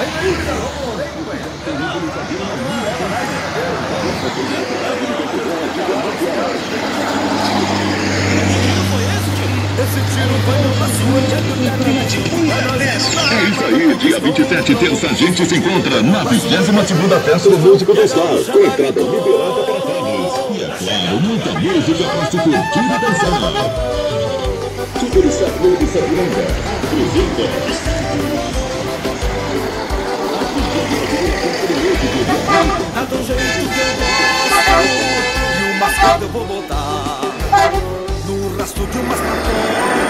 É isso aí, dia 27, terça, a gente se encontra na 22 segunda festa do Músico do Star, com entrada liberada para todos. E é claro, muita música para se curtir e dançar. Super Star Clube Sapiranga apresenta Tá do jeito que eu gosto E o mascado eu vou botar No rastro de umas patrões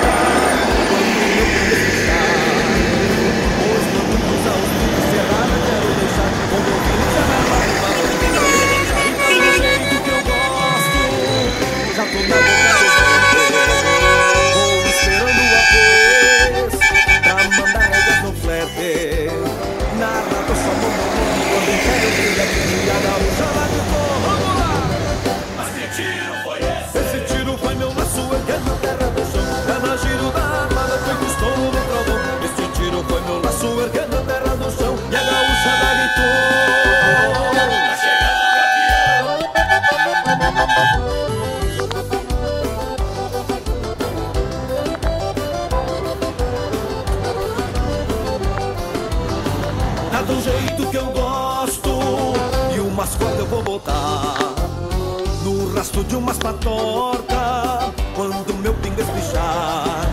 umas cordas eu vou botar No rastro de umas patorta Quando meu pingo espichar.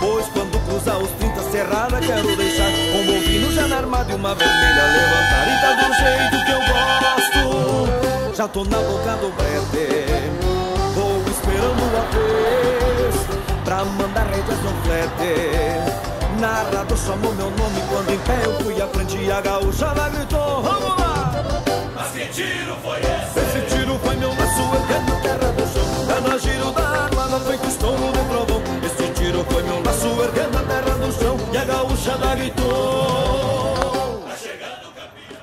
Pois quando cruzar os 30 cerrada Quero deixar um bovino já na armada E uma vermelha levantar. E tá do jeito que eu gosto Já tô na boca do brete. Vou esperando a vez Pra mandar rédeas no flete Narrador chamou meu nome quando em pé eu fui à frente e a gaúcha lá gritou Vamos lá! Que tiro foi esse? Esse tiro foi meu laço erguendo a terra do chão É na giro da arma, na frente estouro do trovão. Esse tiro foi meu laço erguendo a terra do chão E a gaúcha lá gritou. Tá chegando o campeão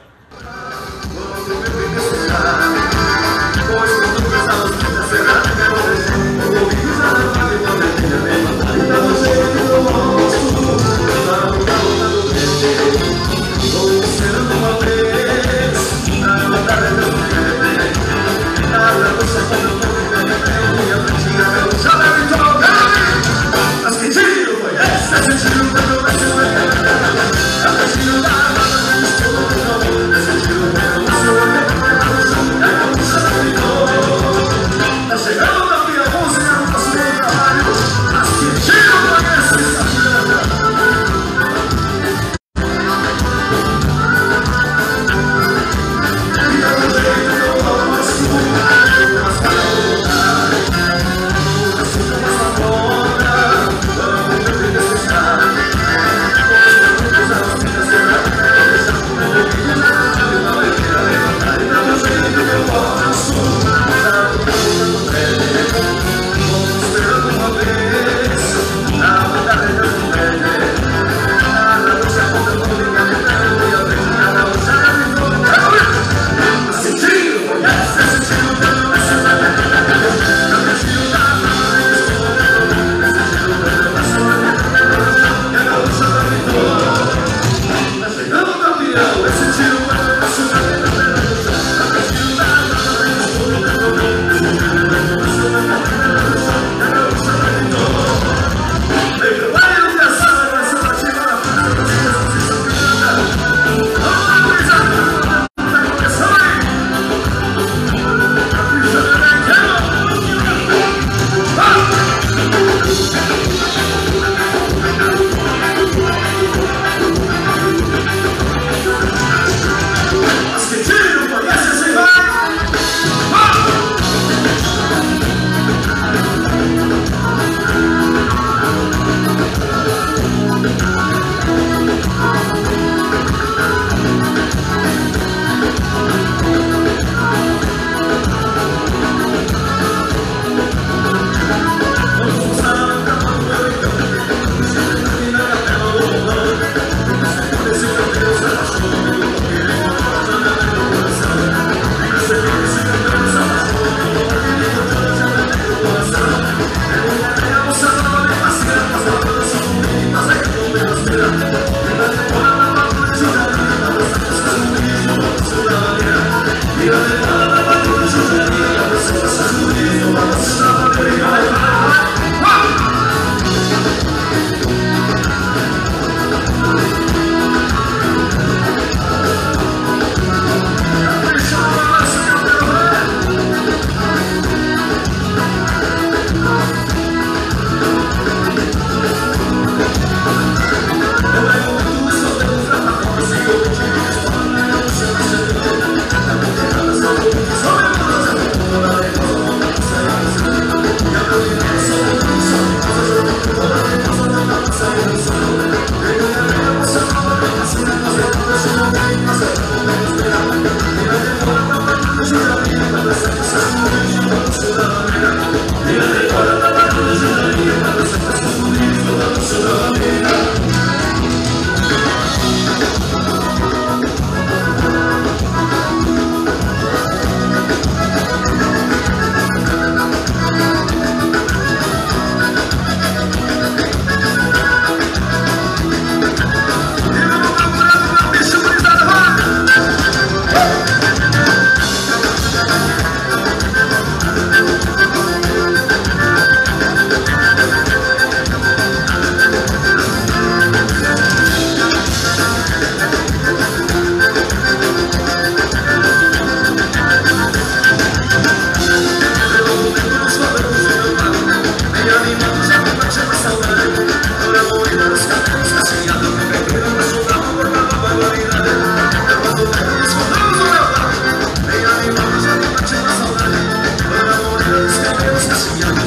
Спасибо.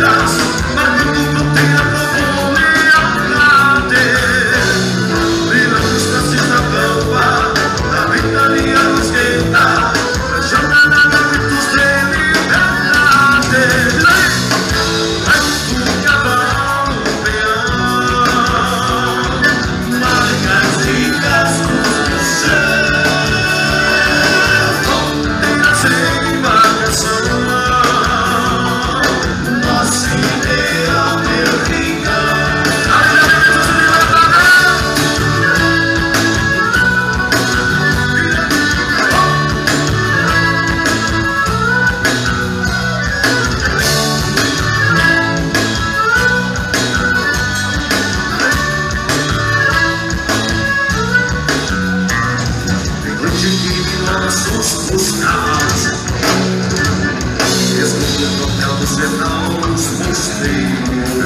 Jesus. canções dos cavalos Mesmo no papel dos metal, os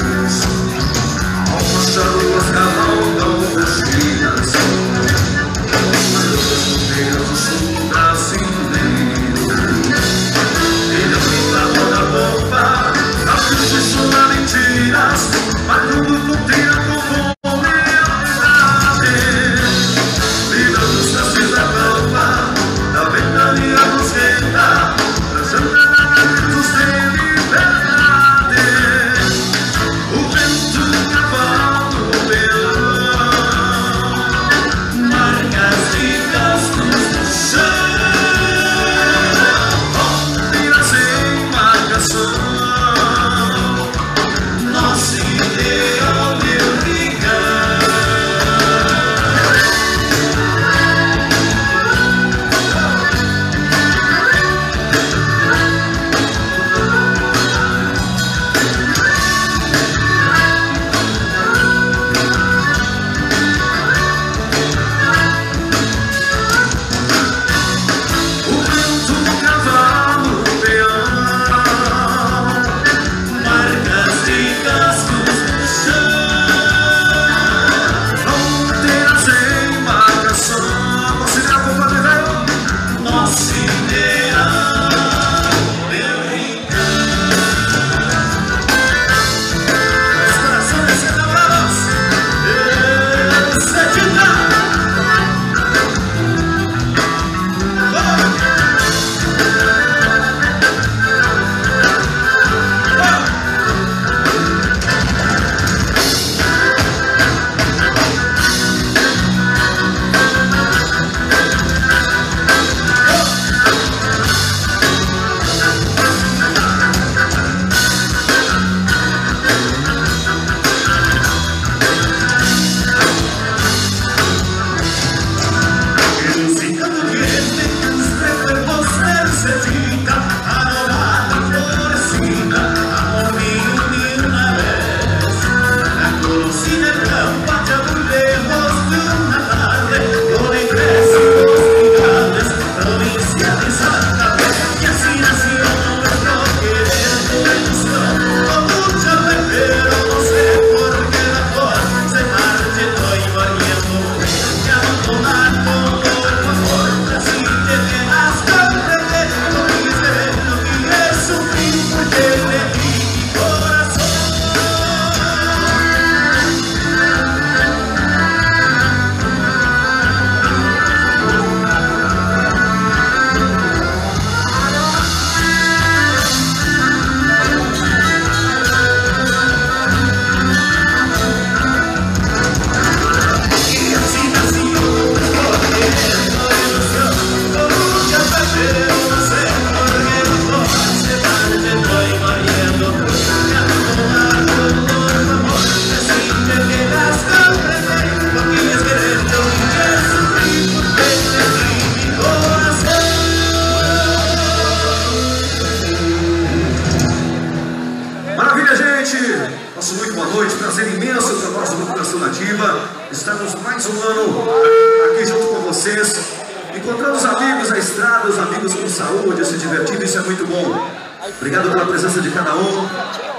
saúde, se divertindo, isso é muito bom. Obrigado pela presença de cada um,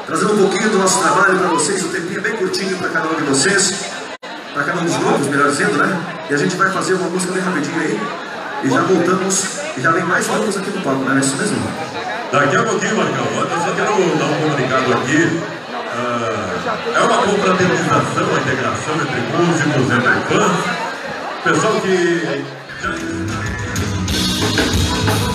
trazendo um pouquinho do nosso trabalho para vocês, o tempinho bem curtinho para cada um de vocês, para cada um dos grupos, melhor dizendo, né? E a gente vai fazer uma música bem rapidinho aí, e já voltamos, e já vem mais grupos aqui no palco, não é isso mesmo? Daqui a pouquinho, Marcão, eu só quero dar um comunicado aqui. Uh, é uma confraternização, uma integração entre músicos, entre fãs. Pessoal que. Olha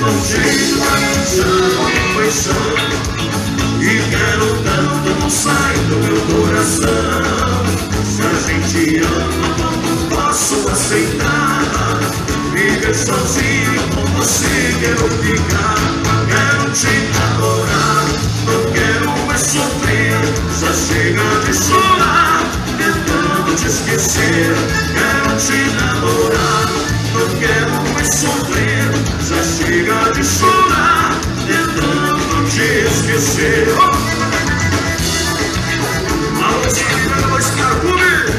Não te congela chama paixão E quero tanto, não sair do meu coração Se a gente ama, não posso aceitar Viver sozinho com você quero ficar Quero te adorar, não quero mais sofrer. Já chega de chorar, tentando te esquecer. Quero te namorar. Não quero mais sofrer, já chega de chorar, tentando te esquecer. Alô, Sabrina, vai quero comigo,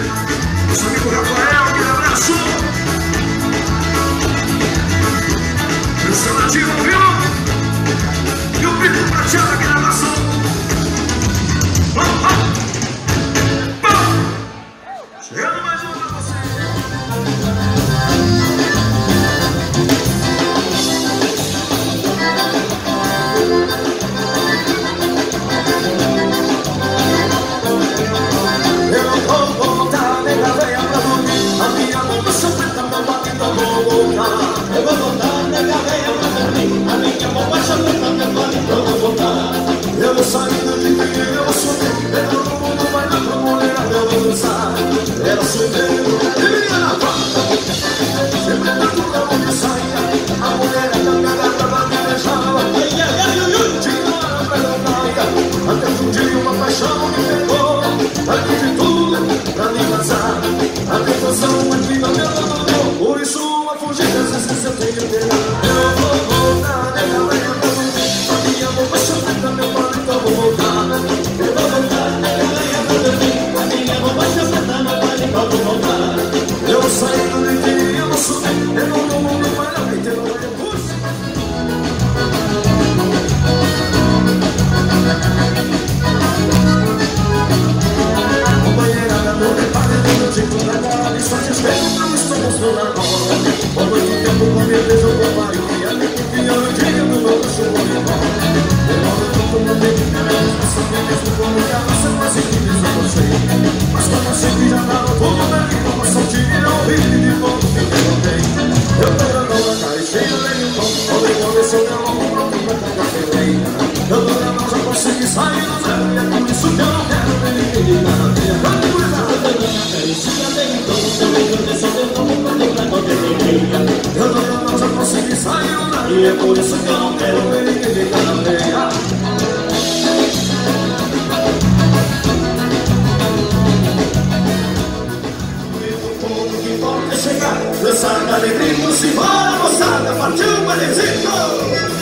Nosso amigo Rafael. existia desde então Também eu decidi como plantei pra qualquer família Eu dou eu não, já consegui sair um por isso que não quero ele que fica na meia Chegar, dançar, dar gritos, a moçada, partiu para Egito!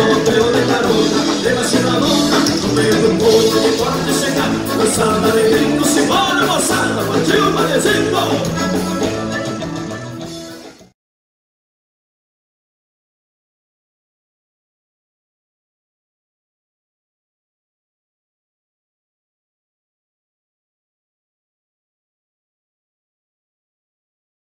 un goteo de carota, demasiada nota, no me un poco de parte